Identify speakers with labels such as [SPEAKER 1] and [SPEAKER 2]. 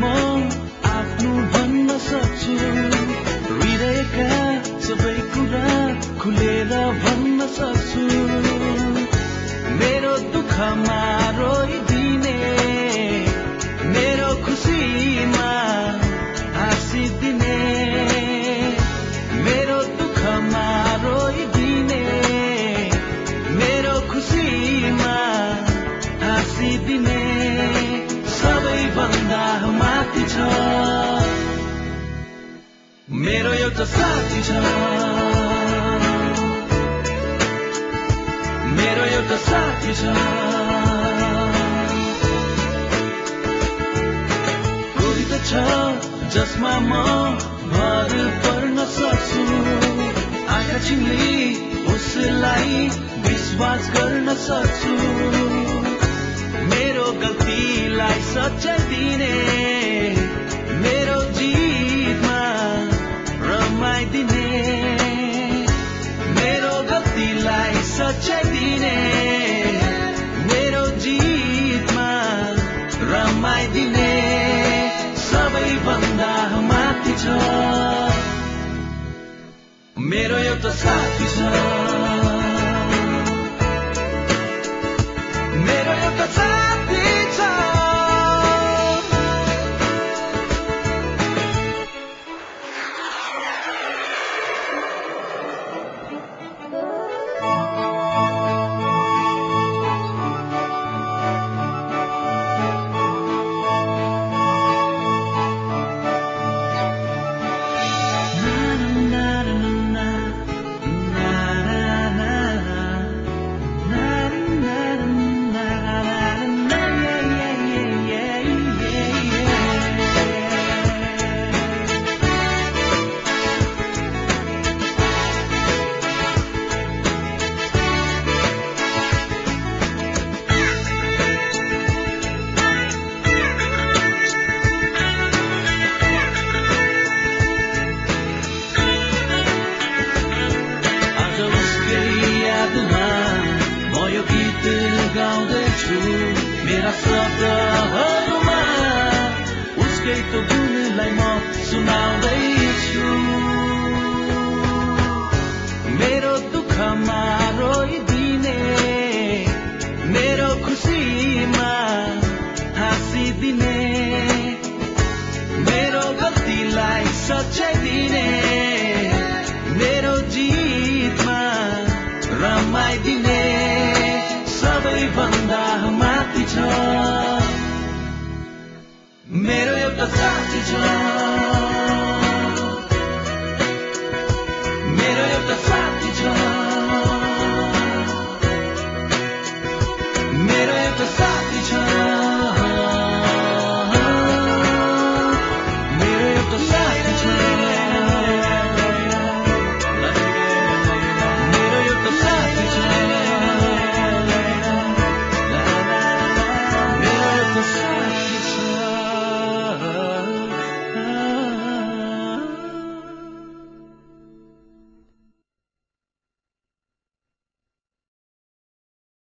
[SPEAKER 1] more एउटा साथी छ मेरो एउटा साथी छ कोही त छ जसमा म भर पर्न सक्छु आँखा उसलाई विश्वास गर्न सक्छु मेरो गल्तीलाई सच्याइ रमाइदिने मेरो गल्तीलाई सच्याइ दिने। मेरो जितमा रमाइदिने सबैभन्दा माथि छ। मेरो एउटा साथी छ। terra santa, no mar, busquei todo छ मेरो एउटा साथी छ